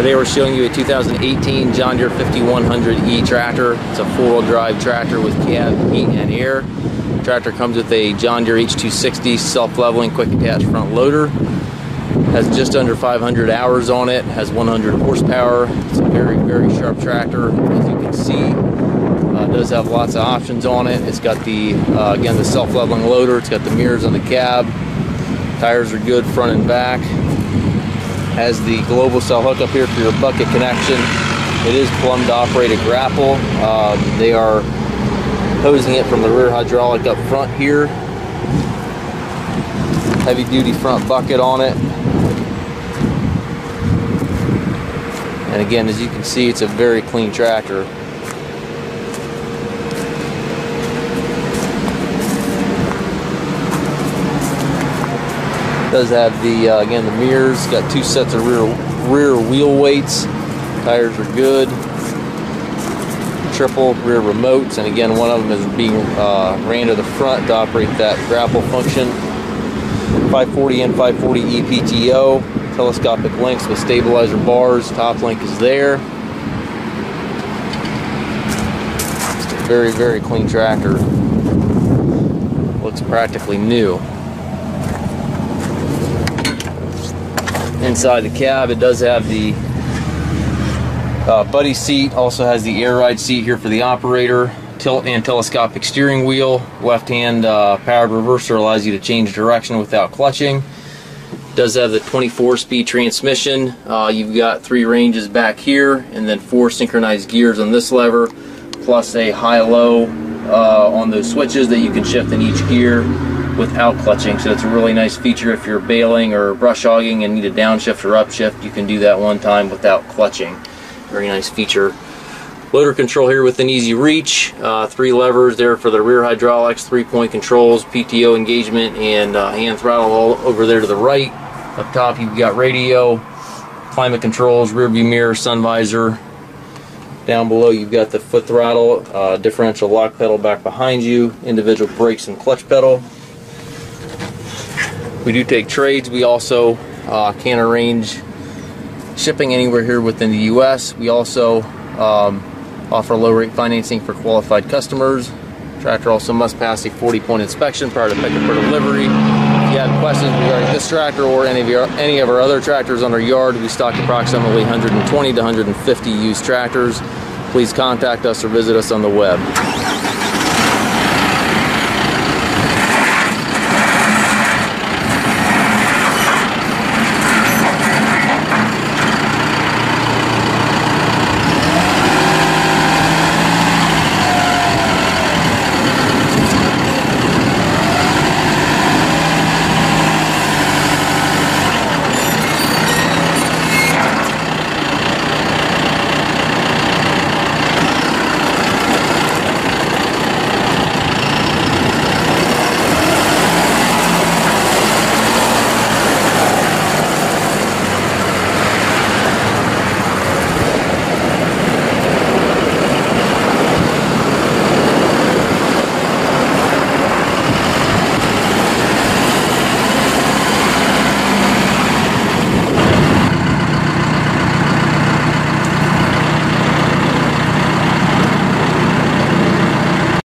Today we're showing you a 2018 John Deere 5100E tractor. It's a four-wheel drive tractor with cab, heat, and air. tractor comes with a John Deere H260 self-leveling quick attach front loader. Has just under 500 hours on it, has 100 horsepower. It's a very, very sharp tractor, as you can see. Uh, does have lots of options on it. It's got the, uh, again, the self-leveling loader. It's got the mirrors on the cab. Tires are good front and back has the global cell hookup here for your bucket connection. It is plumbed to operate a grapple. Um, they are hosing it from the rear hydraulic up front here. Heavy duty front bucket on it. And again, as you can see, it's a very clean tractor. Does have the uh, again the mirrors got two sets of rear rear wheel weights. Tires are good. Triple rear remotes and again one of them is being uh, ran to the front to operate that grapple function. 540 and 540E PTO telescopic links with stabilizer bars top link is there. Very very clean tractor. Looks practically new inside the cab. It does have the uh, buddy seat, also has the air ride seat here for the operator, tilt and telescopic steering wheel, left hand uh, powered reverser allows you to change direction without clutching. Does have the 24 speed transmission. Uh, you've got three ranges back here and then four synchronized gears on this lever plus a high-low uh, on those switches that you can shift in each gear without clutching. So it's a really nice feature if you're baling or brush hogging and need a downshift or upshift. You can do that one time without clutching. Very nice feature. Loader control here with an easy reach. Uh, three levers there for the rear hydraulics, three-point controls, PTO engagement, and uh, hand throttle all over there to the right. Up top you've got radio, climate controls, rear view mirror, sun visor. Down below you've got the foot throttle, uh, differential lock pedal back behind you, individual brakes and clutch pedal. We do take trades. We also uh, can arrange shipping anywhere here within the U.S. We also um, offer low rate financing for qualified customers. Tractor also must pass a 40 point inspection prior to pickup for delivery. If you have questions regarding this tractor or any of, your, any of our other tractors on our yard, we stock approximately 120 to 150 used tractors. Please contact us or visit us on the web.